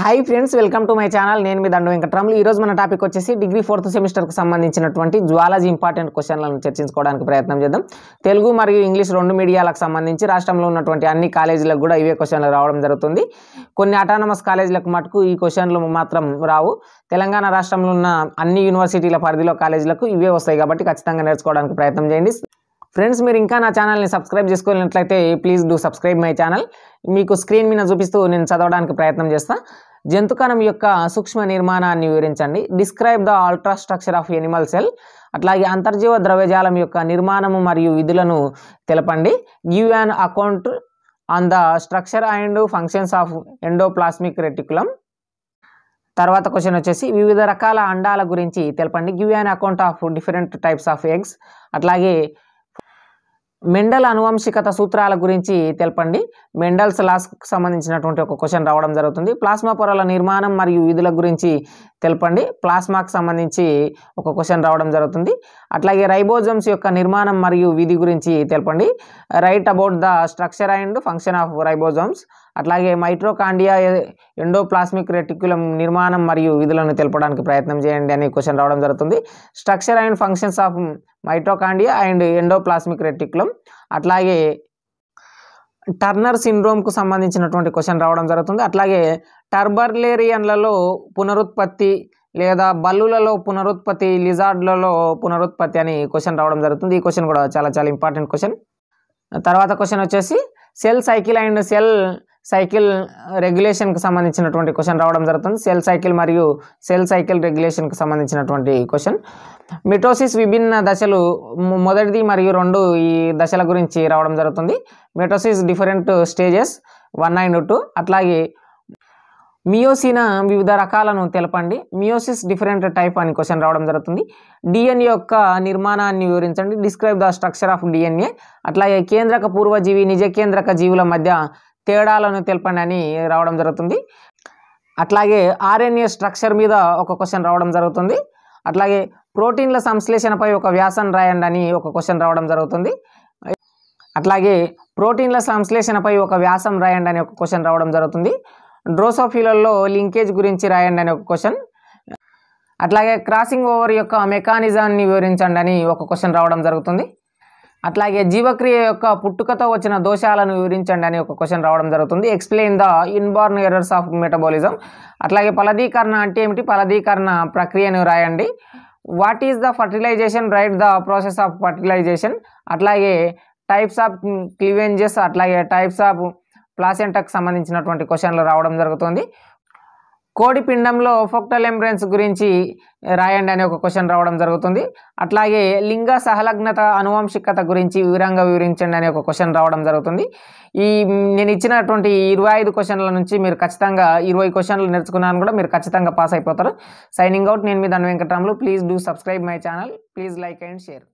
Hi friends welcome to my channel నేను మీ దండు వెంకట్రాములు. ఈ రోజు మన టాపిక్ వచ్చేసి డిగ్రీ ఫోర్త్ సెమిస్టర్కి సంబంధించినటువంటి జువాలజీ ఇంపార్టెంట్ క్వశ్చన్లను చర్చించుకోవడానికి ప్రయత్నం చేద్దాం. తెలుగు మరియు ఇంగ్లీష్ రెండు మీడియాలకు సంబంధించి రాష్ట్రంలో ఉన్నటువంటి అన్ని కాలేజీలకు కూడా ఇవే క్వశ్చన్లు రావడం జరుగుతుంది. కొన్ని అటానమస్ కాలేజీలకు మటుకు ఈ క్వశ్చన్లు మాత్రం రావు. తెలంగాణ రాష్ట్రంలో ఉన్న అన్ని యూనివర్సిటీల పరిధిలో కాలేజీలకు ఇవే వస్తాయి కాబట్టి ఖచ్చితంగా నేర్చుకోవడానికి ప్రయత్నం చేయండి. ఫ్రెండ్స్ మీరు ఇంకా నా ఛానల్ని subscribe చేసుకోలేనట్లయితే please do subscribe my channel మీకు స్క్రీన్ మీద చూపిస్తూ నేను చదవడానికి ప్రయత్నం చేస్తాను జంతుకణం యొక్క సూక్ష్మ నిర్మాణాన్ని వివరించండి. Describe the ultrastructure of animal cell అట్లాగే అంతర్జీవ ద్రవ్యజాలం యొక్క నిర్మాణము మరియు విధులను తెలపండి. Give an account on the structure and functions of endoplasmic reticulum తర్వాత క్వశ్చన్ వచ్చేసి వివిధ రకాల అండాల గురించి తెలపండి. Give an account of different types of eggs అట్లాగే మెండల్ అనువంశికత సూత్రాల గురించి తెలపండి. మెండల్స్ లాస్కు సంబంధించినటువంటి ఒక క్వశ్చన్ రావడం జరుగుతుంది. ప్లాస్మా పొరల నిర్మాణం మరియు విధుల గురించి తెలపండి. ప్లాస్మాకు సంబంధించి ఒక క్వశ్చన్ రావడం జరుగుతుంది. అట్లాగే రైబోజమ్స్ యొక్క నిర్మాణం మరియు విధి గురించి తెలపండి. Write about the structure and function of ribosomes. అట్లాగే మైట్రోకాండియా ఎండోప్లాస్మిక్ రెటిక్యులం నిర్మాణం మరియు విధులను తెలపడానికి ప్రయత్నం చేయండి అనే క్వశ్చన్ రావడం జరుగుతుంది. Structure and functions of mitochondria and endoplasmic reticulum. అట్లాగే టర్నర్ సిండ్రోమ్కు సంబంధించినటువంటి క్వశ్చన్ రావడం జరుగుతుంది. అట్లాగే టర్బర్లేరియన్లలో పునరుత్పత్తి లేదా బల్లులలో పునరుత్పత్తి లిజార్డ్లలో పునరుత్పత్తి అని క్వశ్చన్ రావడం జరుగుతుంది. ఈ క్వశ్చన్ కూడా చాలా చాలా ఇంపార్టెంట్ క్వశ్చన్. తర్వాత క్వశ్చన్ వచ్చేసి cell cycle and cell cycle రెగ్యులేషన్కి సంబంధించినటువంటి క్వశ్చన్ రావడం జరుగుతుంది. సెల్ సైకిల్ మరియు సెల్ సైకిల్ రెగ్యులేషన్కి సంబంధించినటువంటి క్వశ్చన్. మిటోసిస్ విభిన్న దశలు మొదటిది మరియు రెండు ఈ దశల గురించి రావడం జరుగుతుంది. Mitosis different stages one and two. అట్లాగే మియోసిన వివిధ రకాలను తెలపండి. మియోసిస్ డిఫరెంట్ టైప్ అని క్వశ్చన్ రావడం జరుగుతుంది. డిఎన్ఏ యొక్క నిర్మాణాన్ని వివరించండి. Describe the structure of DNA. అట్లాగే కేంద్రక పూర్వజీవి నిజ కేంద్రక జీవుల మధ్య తేడాలను తెలపండి అని రావడం జరుగుతుంది. అట్లాగే ఆర్ఎన్ఏ స్ట్రక్చర్ మీద ఒక క్వశ్చన్ రావడం జరుగుతుంది. అట్లాగే ప్రోటీన్ల సంశ్లేషణపై ఒక వ్యాసం రాయండి అని ఒక క్వశ్చన్ రావడం జరుగుతుంది. అట్లాగే ప్రోటీన్ల సంశ్లేషణపై ఒక వ్యాసం రాయండి అని ఒక క్వశ్చన్ రావడం జరుగుతుంది. డ్రోసోఫీలల్లో లింకేజ్ గురించి రాయండి అని ఒక క్వశ్చన్. అట్లాగే క్రాసింగ్ ఓవర్ యొక్క మెకానిజాన్ని వివరించండి అని ఒక క్వశ్చన్ రావడం జరుగుతుంది. అట్లాగే జీవక్రియ యొక్క పుట్టుకతో వచ్చిన దోషాలను వివరించండి అని ఒక క్వశ్చన్ రావడం జరుగుతుంది. Explain the inborn errors of metabolism అట్లాగే ఫలదీకరణ అంటే ఏమిటి? ఫలదీకరణ ప్రక్రియను రాయండి. What is the fertilization write the process of fertilization అట్లాగే టైప్స్ ఆఫ్ క్లివెంజెస్ అట్లాగే టైప్స్ ఆఫ్ ప్లాసెంటాకు సంబంధించినటువంటి క్వశ్చన్లు రావడం జరుగుతుంది. కోడి పిండంలో ఫోక్టల్ ఎంబ్రెన్స్ గురించి రాయండి అనే ఒక క్వశ్చన్ రావడం జరుగుతుంది. అట్లాగే లింగ సహలగ్నత అనువంశికత గురించి వివరంగా వివరించండి అనే ఒక క్వశ్చన్ రావడం జరుగుతుంది. ఈ నేను ఇచ్చినటువంటి ఇరవై ఐదు క్వశ్చన్ల నుంచి మీరు ఖచ్చితంగా ఇరవై క్వశ్చన్లు నేర్చుకున్నాను కూడా మీరు ఖచ్చితంగా పాస్ అయిపోతారు. సైనింగ్ అవుట్ నేను మీ Dhana Venkataramulu. Please do subscribe my channel please like and share